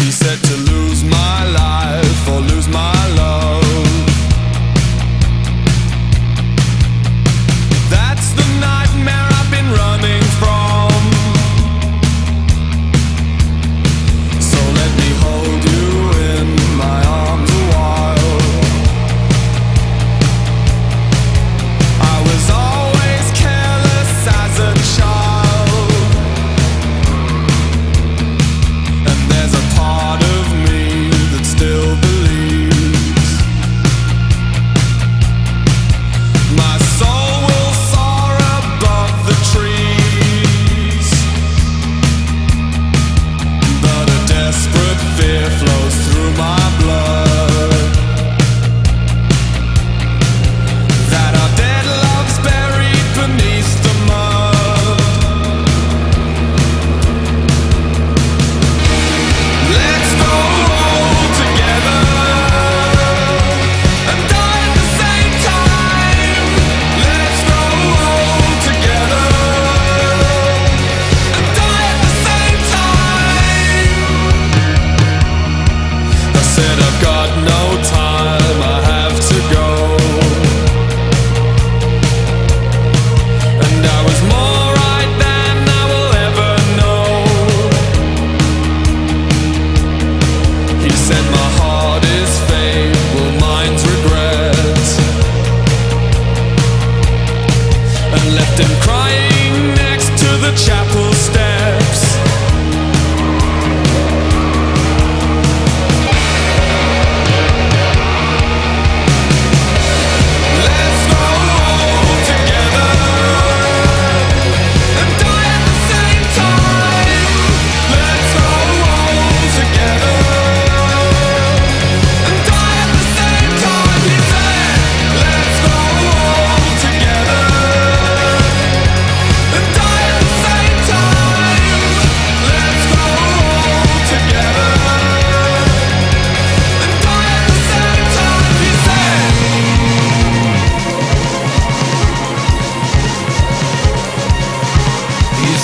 He said to lose my life or lose my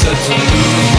such a loser.